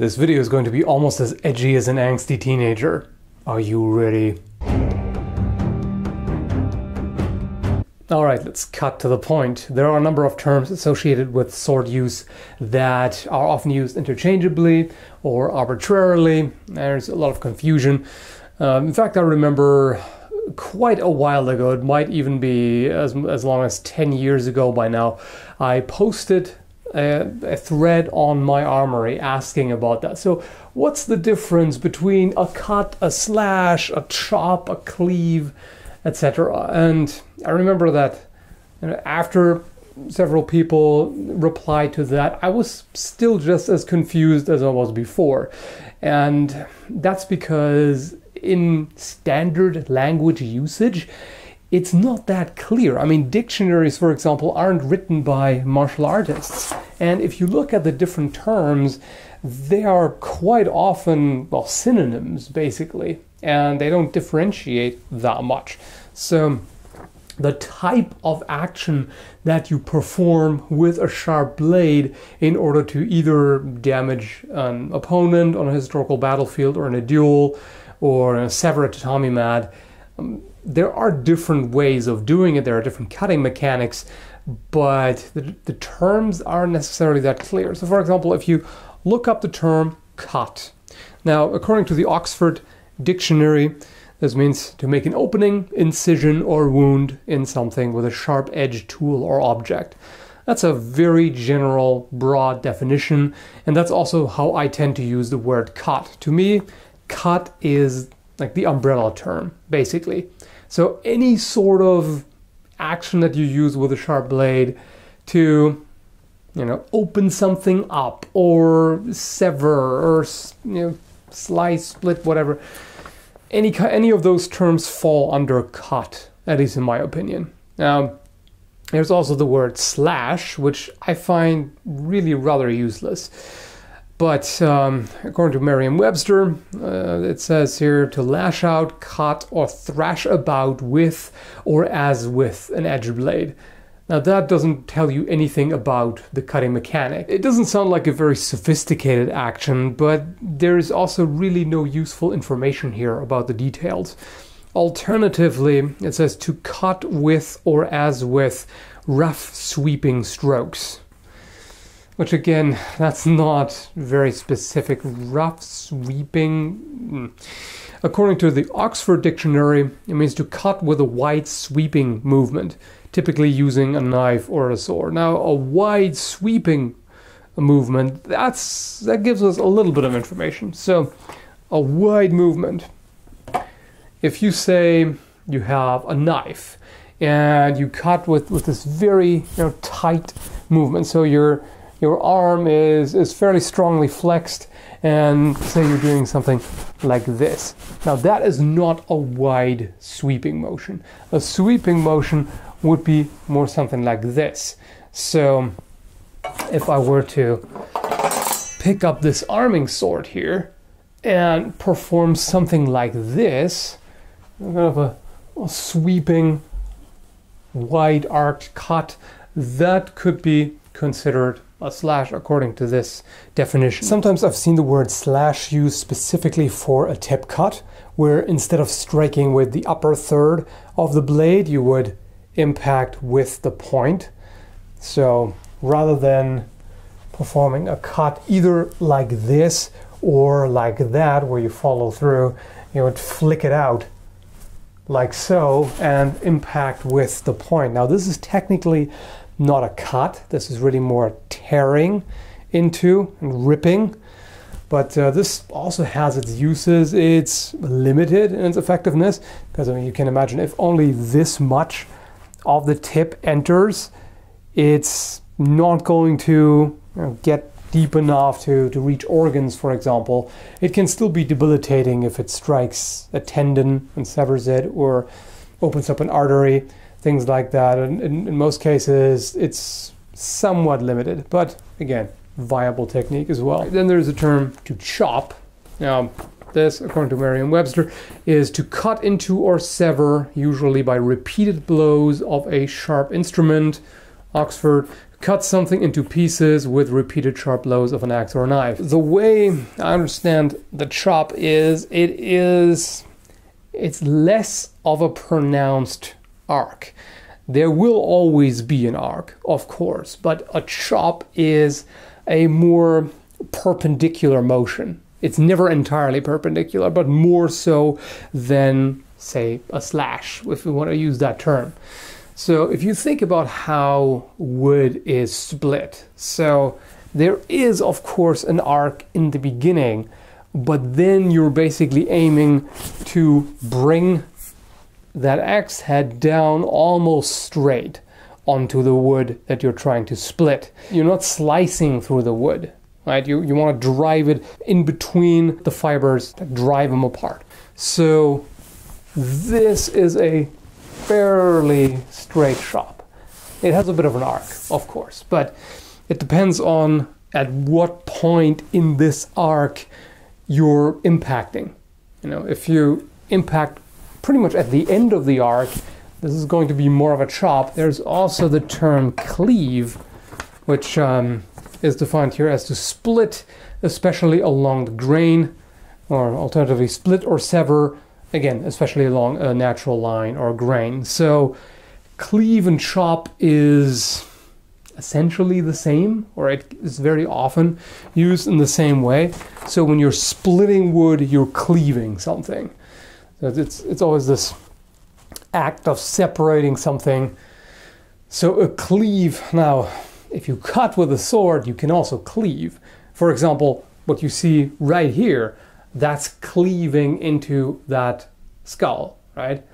This video is going to be almost as edgy as an angsty teenager. Are you ready? Alright, let's cut to the point. There are a number of terms associated with sword use that are often used interchangeably or arbitrarily. There's a lot of confusion. Um, in fact, I remember quite a while ago, it might even be as, as long as 10 years ago by now, I posted a, a, thread on myArmoury asking about that. So, what's the difference between a cut, a slash, a chop, a cleave? etc. And I remember that you know, after several people replied to that, I was still just as confused as I was before. And that's because in standard language usage, it's not that clear. I mean, dictionaries, for example, aren't written by martial artists. And if you look at the different terms, they are quite often, well, synonyms, basically and they don't differentiate that much. So the type of action that you perform with a sharp blade in order to either damage an opponent on a historical battlefield or in a duel or sever a tatami mat. Um, there are different ways of doing it, there are different cutting mechanics, but the, the terms aren't necessarily that clear. So, for example, if you look up the term cut, now, according to the Oxford dictionary. This means to make an opening, incision, or wound in something with a sharp edged tool or object. That's a very general, broad definition, and that's also how I tend to use the word cut. To me, cut is like the umbrella term, basically. So any sort of action that you use with a sharp blade to you know open something up or sever or you know slice split whatever any any of those terms fall under cut, at least in my opinion. Now, there's also the word slash, which I find really rather useless. But um, according to Merriam-Webster, uh, it says here to lash out, cut, or thrash about with or as with an edge blade. Now that doesn't tell you anything about the cutting mechanic. It doesn't sound like a very sophisticated action, but there is also really no useful information here about the details. Alternatively, it says to cut with or as with rough sweeping strokes. Which again, that's not very specific. Rough sweeping. Hmm. According to the Oxford Dictionary, it means to cut with a wide sweeping movement typically using a knife or a sword. Now, a wide sweeping movement, that's that gives us a little bit of information. So, a wide movement. If you say you have a knife and you cut with, with this very you know, tight movement, so your your arm is, is fairly strongly flexed and say you're doing something like this. Now that is not a wide sweeping motion. A sweeping motion would be more something like this. So if I were to pick up this arming sword here and perform something like this, kind of a, a sweeping wide arced cut, that could be considered a slash according to this definition. Sometimes I've seen the word slash used specifically for a tip cut, where instead of striking with the upper third of the blade, you would impact with the point. So rather than performing a cut either like this or like that, where you follow through, you would flick it out like so and impact with the point. Now, this is technically not a cut, this is really more tearing into and ripping. But uh, this also has its uses. It's limited in its effectiveness because I mean, you can imagine if only this much of the tip enters, it's not going to you know, get deep enough to, to reach organs, for example. It can still be debilitating if it strikes a tendon and severs it or opens up an artery, things like that. And in, in most cases, it's somewhat limited, but again, viable technique as well. Then there's the term to chop. Now, this, according to Merriam Webster, is to cut into or sever, usually by repeated blows of a sharp instrument. Oxford cut something into pieces with repeated sharp blows of an axe or a knife. The way I understand the chop is it is it's less of a pronounced arc. There will always be an arc, of course, but a chop is a more perpendicular motion. It's never entirely perpendicular, but more so than, say, a slash, if we want to use that term. So if you think about how wood is split, so there is, of course, an arc in the beginning, but then you're basically aiming to bring that axe head down almost straight onto the wood that you're trying to split. You're not slicing through the wood, right? You, you want to drive it in between the fibers that drive them apart. So this is a fairly straight chop. It has a bit of an arc, of course, but it depends on at what point in this arc you're impacting. You know, if you impact pretty much at the end of the arc, this is going to be more of a chop. There's also the term cleave, which um, is defined here as to split, especially along the grain, or alternatively split or sever again, especially along a natural line or grain. So cleave and chop is essentially the same, or it is very often used in the same way. So when you're splitting wood, you're cleaving something. So it's, it's always this act of separating something. So a cleave, now, if you cut with a sword, you can also cleave. For example, what you see right here, that's cleaving into that skull, right?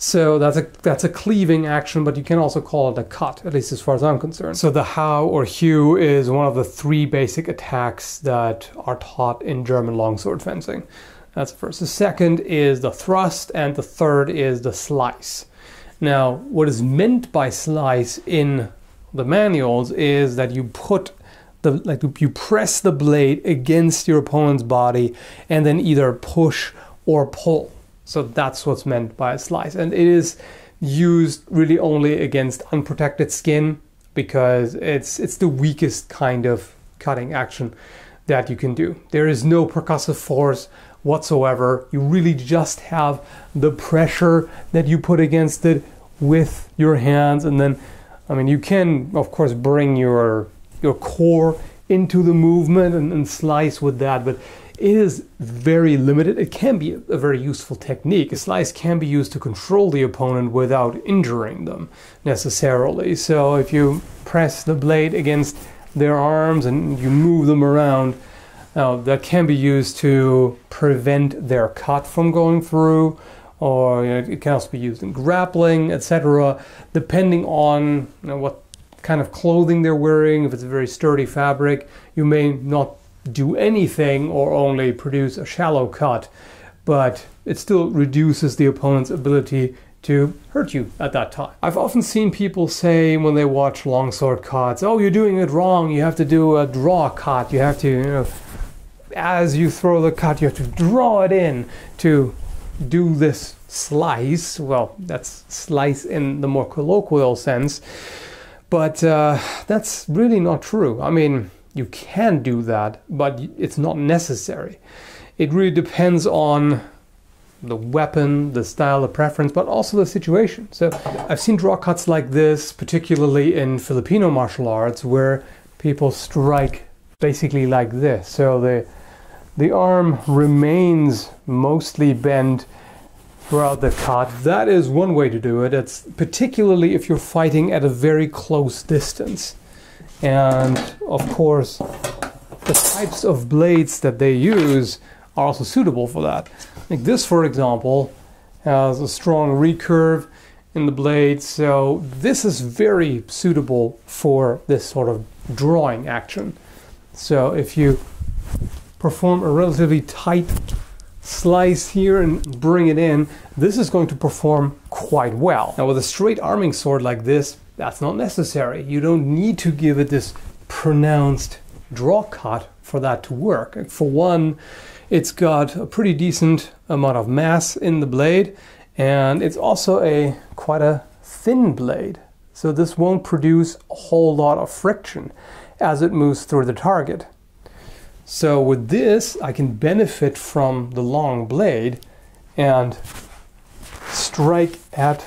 So that's a that's a cleaving action, but you can also call it a cut, at least as far as I'm concerned. So the Hau or hew is one of the three basic attacks that are taught in German longsword fencing. That's the first. The second is the thrust, and the third is the slice. Now, what is meant by slice in the manuals is that you put the like you press the blade against your opponent's body and then either push or pull. So that's what's meant by a slice. And it is used really only against unprotected skin because it's it's the weakest kind of cutting action that you can do. There is no percussive force whatsoever. You really just have the pressure that you put against it with your hands and then I mean you can of course bring your your core into the movement and, and slice with that, but it is very limited. It can be a very useful technique. A slice can be used to control the opponent without injuring them necessarily. So if you press the blade against their arms and you move them around, uh, that can be used to prevent their cut from going through, or you know, it can also be used in grappling, etc., depending on you know, what kind of clothing they're wearing. If it's a very sturdy fabric, you may not do anything or only produce a shallow cut, but it still reduces the opponent's ability to hurt you at that time. I've often seen people say when they watch longsword cuts, "Oh, you're doing it wrong. You have to do a draw cut. You have to, you know, as you throw the cut, you have to draw it in to do this slice." Well, that's slice in the more colloquial sense, but uh, that's really not true. I mean, you can do that, but it's not necessary. It really depends on the weapon, the style, the preference, but also the situation. So I've seen draw cuts like this, particularly in Filipino martial arts, where people strike basically like this. So the the arm remains mostly bent throughout the cut. That is one way to do it. It's particularly if you're fighting at a very close distance. And of course, the types of blades that they use are also suitable for that. Like this, for example, has a strong recurve in the blade, so this is very suitable for this sort of drawing action. So if you perform a relatively tight slice here and bring it in, this is going to perform quite well. Now with a straight arming sword like this, that's not necessary. You don't need to give it this pronounced draw cut for that to work. For one, it's got a pretty decent amount of mass in the blade and it's also a quite a thin blade. So this won't produce a whole lot of friction as it moves through the target. So with this, I can benefit from the long blade and strike at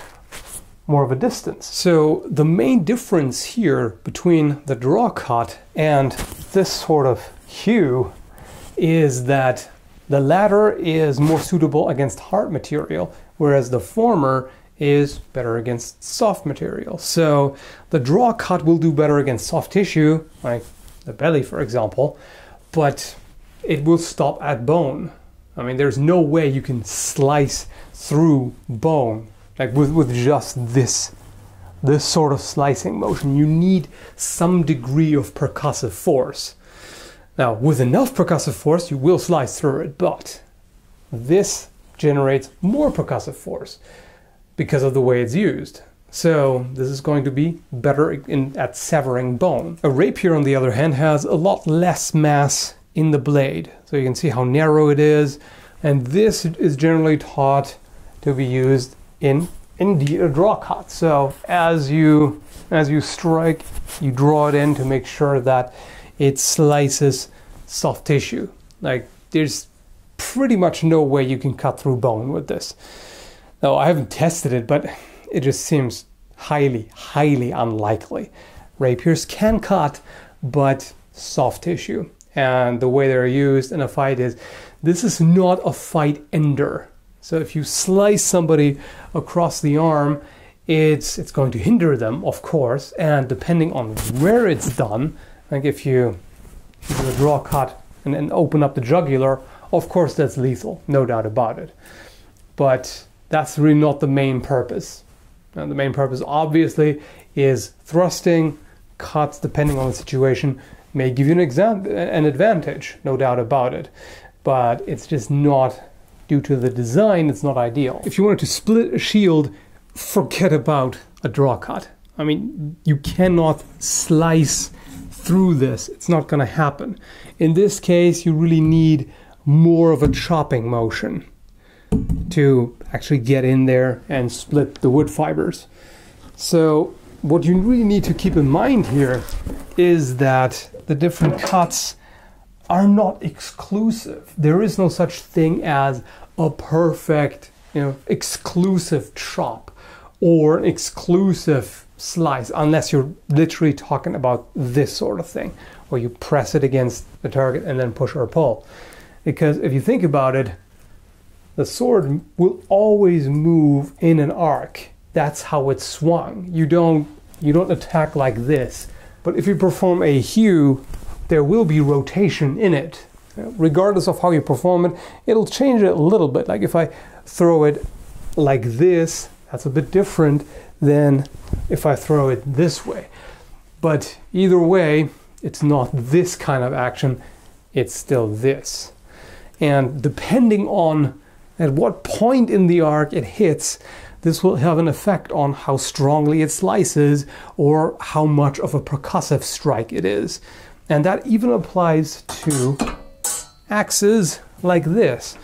more of a distance. So the main difference here between the draw cut and this sort of hew is that the latter is more suitable against hard material, whereas the former is better against soft material. So the draw cut will do better against soft tissue, like the belly, for example, but it will stop at bone. I mean, there's no way you can slice through bone like with, with just this this sort of slicing motion. You need some degree of percussive force. Now, with enough percussive force, you will slice through it, but this generates more percussive force because of the way it's used. So this is going to be better in, at severing bone. A rapier, on the other hand, has a lot less mass in the blade. So you can see how narrow it is. And this is generally taught to be used in indeed a draw cut. So as you as you strike, you draw it in to make sure that it slices soft tissue. Like there's pretty much no way you can cut through bone with this. Now I haven't tested it, but it just seems highly, highly unlikely. Rapiers can cut, but soft tissue. And the way they're used in a fight is this is not a fight ender. So if you slice somebody across the arm, it's it's going to hinder them, of course, and depending on where it's done, like if you, if you do a draw cut and then open up the jugular, of course that's lethal, no doubt about it. But that's really not the main purpose. And the main purpose, obviously, is thrusting. Cuts, depending on the situation, may give you an exam- an advantage, no doubt about it. But it's just not due to the design, it's not ideal. If you wanted to split a shield, forget about a draw cut. I mean, you cannot slice through this. It's not going to happen. In this case, you really need more of a chopping motion to actually get in there and split the wood fibers. So, what you really need to keep in mind here is that the different cuts are not exclusive. There is no such thing as a perfect, you know, exclusive chop or an exclusive slice, unless you're literally talking about this sort of thing, where you press it against the target and then push or pull. Because if you think about it, the sword will always move in an arc. That's how it's swung. You don't you don't attack like this. But if you perform a hew, there will be rotation in it regardless of how you perform it, it'll change it a little bit. Like if I throw it like this, that's a bit different than if I throw it this way. But either way, it's not this kind of action, it's still this. And depending on at what point in the arc it hits, this will have an effect on how strongly it slices or how much of a percussive strike it is. And that even applies to axes like this.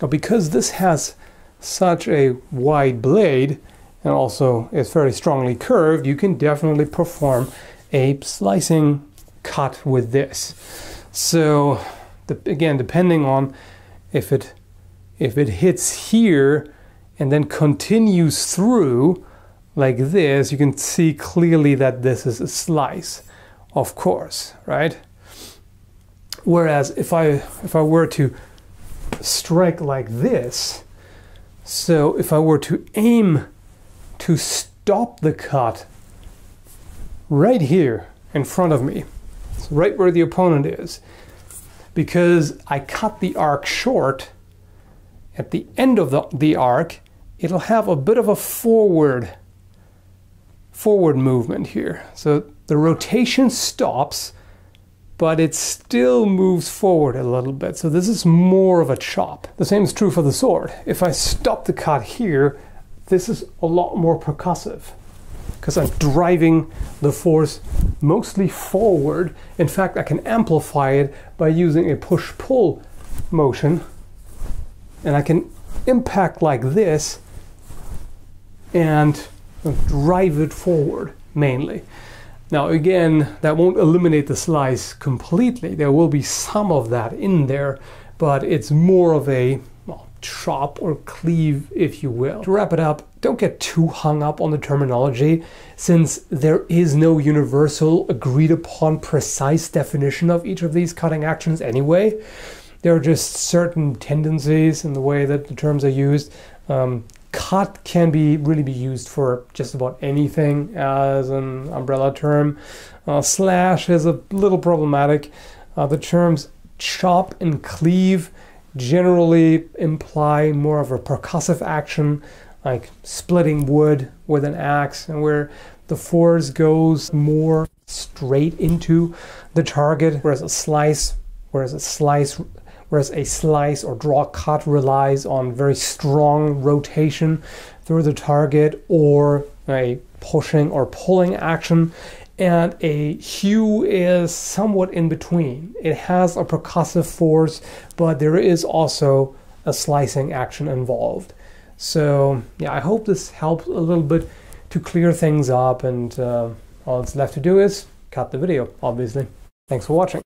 But because this has such a wide blade and also is very strongly curved, you can definitely perform a slicing cut with this. So again, depending on if it if it hits here and then continues through like this, you can see clearly that this is a slice, of course, right? Whereas if I if I were to strike like this, so if I were to aim to stop the cut right here in front of me, right where the opponent is, because I cut the arc short, at the end of the, the arc, it'll have a bit of a forward forward movement here. So the rotation stops but it still moves forward a little bit. So this is more of a chop. The same is true for the sword. If I stop the cut here, this is a lot more percussive because I'm driving the force mostly forward. In fact, I can amplify it by using a push-pull motion and I can impact like this and drive it forward mainly. Now, again, that won't eliminate the slice completely. There will be some of that in there, but it's more of a well, chop or cleave, if you will. To wrap it up, don't get too hung up on the terminology, since there is no universal, agreed upon, precise definition of each of these cutting actions anyway. There are just certain tendencies in the way that the terms are used. Um, cut can be really be used for just about anything as an umbrella term. Uh, slash is a little problematic. Uh, the terms chop and cleave generally imply more of a percussive action, like splitting wood with an axe, and where the force goes more straight into the target, whereas a slice, whereas a slice whereas a slice or draw cut relies on very strong rotation through the target or a pushing or pulling action and a hew is somewhat in between. It has a percussive force, but there is also a slicing action involved. So, yeah, I hope this helps a little bit to clear things up, and uh, all that's left to do is cut the video, obviously. Thanks for watching.